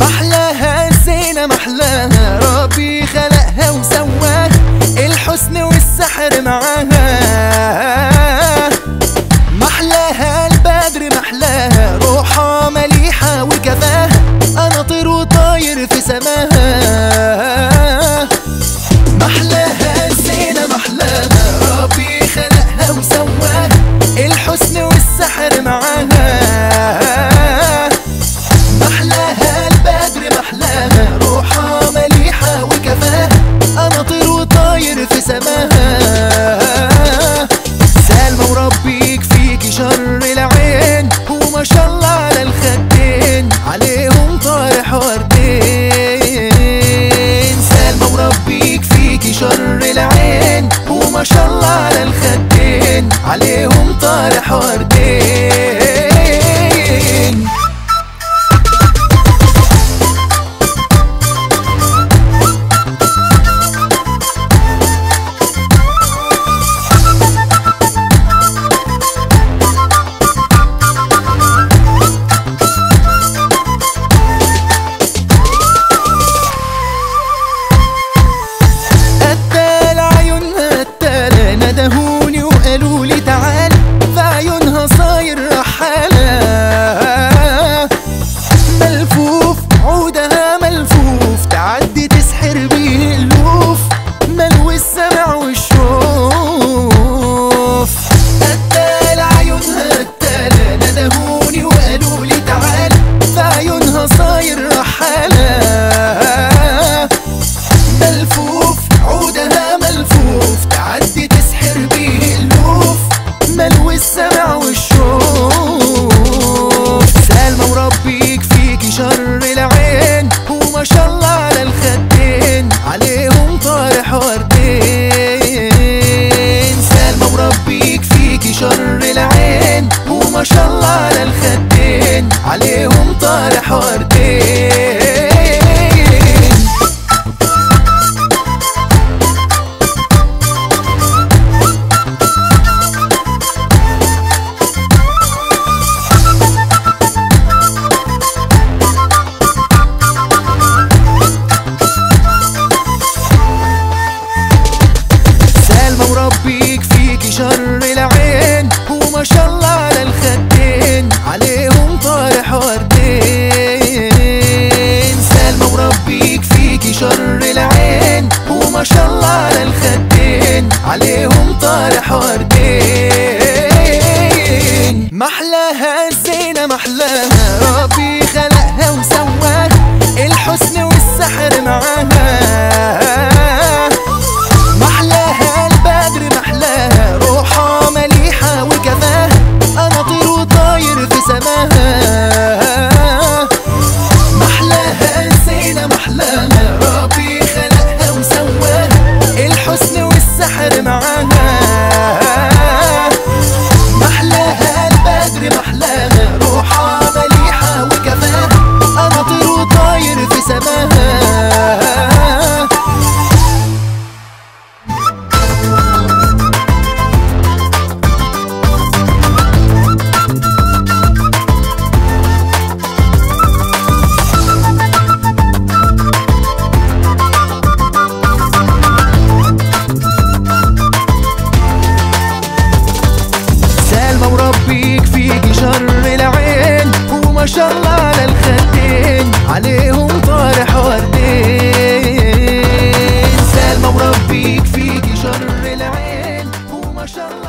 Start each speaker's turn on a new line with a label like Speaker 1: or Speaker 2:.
Speaker 1: محلاها زينة محلاها شاء الله على الخدين عليهم طارح وردين. السمع والشوف سلمى وربي يكفيك شر العين وما شاء الله على الخدين عليهم طارح وردين. سلمى وربي يكفيك شر العين وما شاء الله على الخدين عليهم طارح وردين. ما شاء الله على الخدين. عليهم طارح وردين. محلاها الزينة محلاها ربي. show.